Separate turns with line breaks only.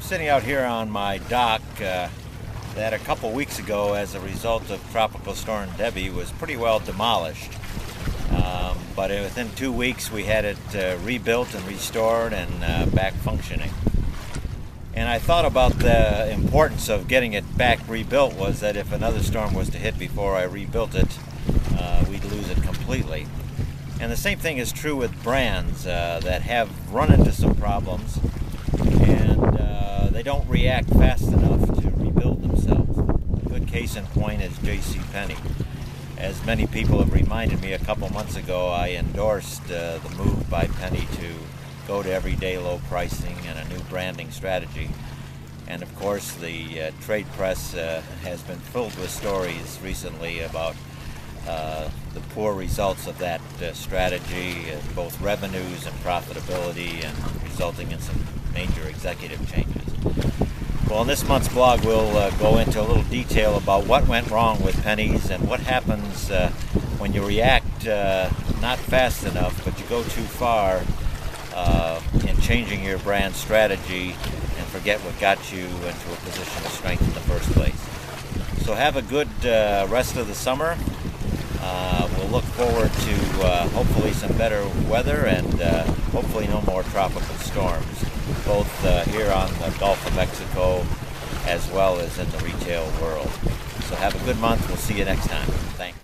sitting out here on my dock uh, that a couple weeks ago, as a result of Tropical Storm Debbie, was pretty well demolished. Um, but within two weeks, we had it uh, rebuilt and restored and uh, back functioning. And I thought about the importance of getting it back rebuilt was that if another storm was to hit before I rebuilt it, uh, we'd lose it completely. And the same thing is true with brands uh, that have run into some problems don't react fast enough to rebuild themselves. A good case in point is J.C. Penney. As many people have reminded me a couple months ago, I endorsed uh, the move by Penney to go to everyday low pricing and a new branding strategy. And of course, the uh, trade press uh, has been filled with stories recently about uh, the poor results of that uh, strategy, uh, both revenues and profitability, and resulting in some major executive changes. Well, in this month's blog, we'll uh, go into a little detail about what went wrong with Penney's and what happens uh, when you react not fast enough, but you go too far in changing your brand strategy and forget what got you into a position of strength in the first place. So have a good rest of the summer. Uh, we'll look forward to hopefully some better weather and hopefully no more tropical storms both uh, here on the Gulf of Mexico as well as in the retail world. So have a good month. We'll see you next time. Thanks.